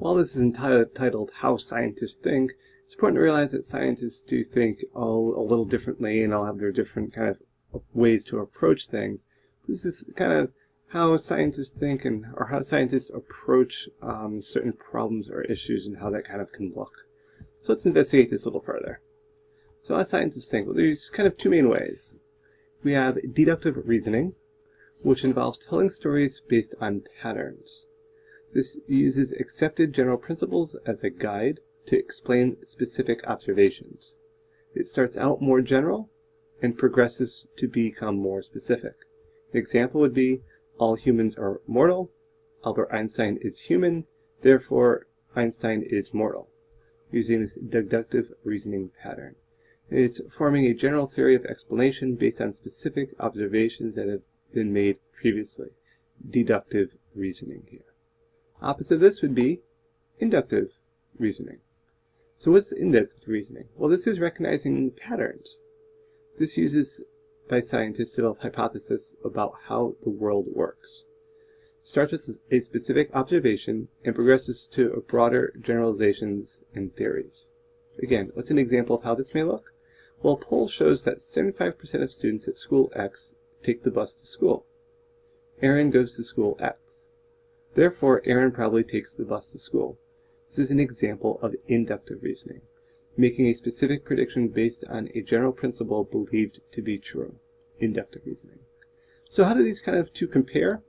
While this is entitled How Scientists Think, it's important to realize that scientists do think all a little differently and all have their different kind of ways to approach things. This is kind of how scientists think and or how scientists approach um, certain problems or issues and how that kind of can look. So let's investigate this a little further. So how scientists think? Well, there's kind of two main ways. We have deductive reasoning, which involves telling stories based on patterns. This uses accepted general principles as a guide to explain specific observations. It starts out more general and progresses to become more specific. The example would be, all humans are mortal, Albert Einstein is human, therefore Einstein is mortal, using this deductive reasoning pattern. It's forming a general theory of explanation based on specific observations that have been made previously. Deductive reasoning here. Opposite of this would be inductive reasoning. So what's inductive reasoning? Well, this is recognizing patterns. This uses by scientists to develop hypotheses about how the world works. Starts with a specific observation and progresses to broader generalizations and theories. Again, what's an example of how this may look? Well, a poll shows that 75% of students at school X take the bus to school. Aaron goes to school X. Therefore, Aaron probably takes the bus to school. This is an example of inductive reasoning, making a specific prediction based on a general principle believed to be true. Inductive reasoning. So how do these kind of two compare?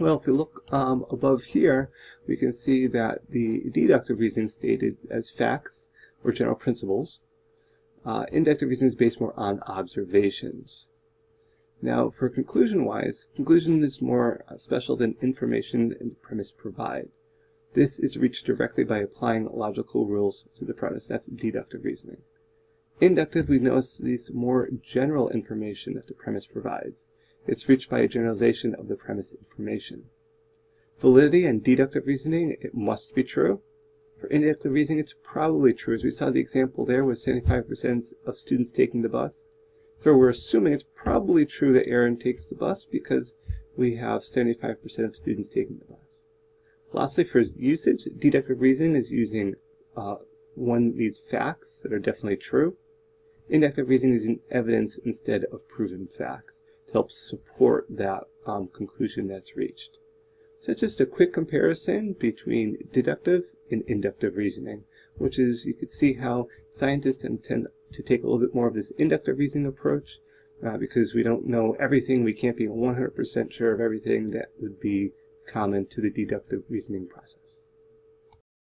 Well, if you look um, above here, we can see that the deductive reasoning stated as facts or general principles. Uh, inductive reasoning is based more on observations. Now, for conclusion-wise, conclusion is more uh, special than information and premise provide. This is reached directly by applying logical rules to the premise. That's deductive reasoning. Inductive, we notice these more general information that the premise provides. It's reached by a generalization of the premise information. Validity and deductive reasoning, it must be true. For inductive reasoning, it's probably true. As we saw the example there with 75% of students taking the bus. So we're assuming it's probably true that Aaron takes the bus because we have 75% of students taking the bus. Lastly, for usage, deductive reasoning is using uh, one needs facts that are definitely true. Inductive reasoning is using evidence instead of proven facts to help support that um, conclusion that's reached. So just a quick comparison between deductive and inductive reasoning, which is you could see how scientists tend to take a little bit more of this inductive reasoning approach uh, because we don't know everything. We can't be 100% sure of everything that would be common to the deductive reasoning process.